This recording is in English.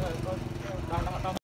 Ha,